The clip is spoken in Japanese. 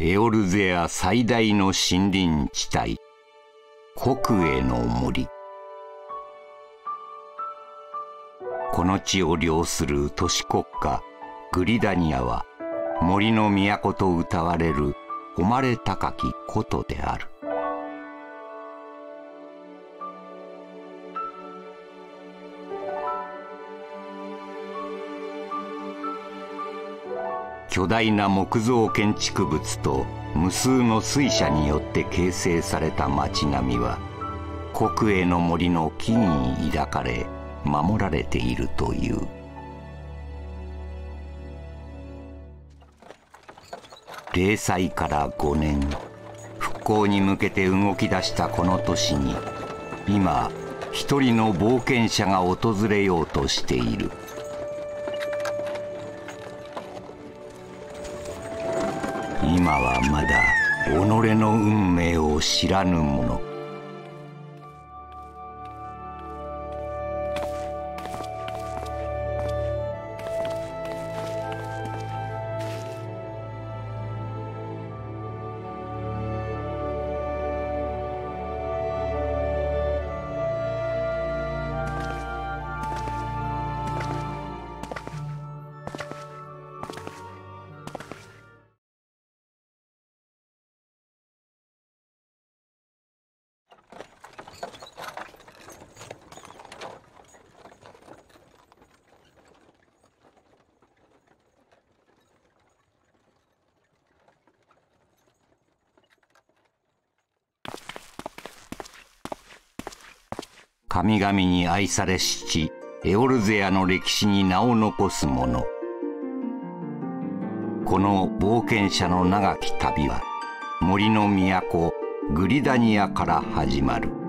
エオルゼア最大の森林地帯国営の森。この地を領する都市国家グリダニアは森の都と謳われる誉れ高き古都である。巨大な木造建築物と無数の水車によって形成された街並みは国営の森の木に抱かれ守られているという。零歳から5年復興に向けて動き出したこの年に今一人の冒険者が訪れようとしている。今はまだ己の運命を知らぬ者神々に愛されし地エオルゼアの歴史に名を残す者この冒険者の長き旅は森の都グリダニアから始まる。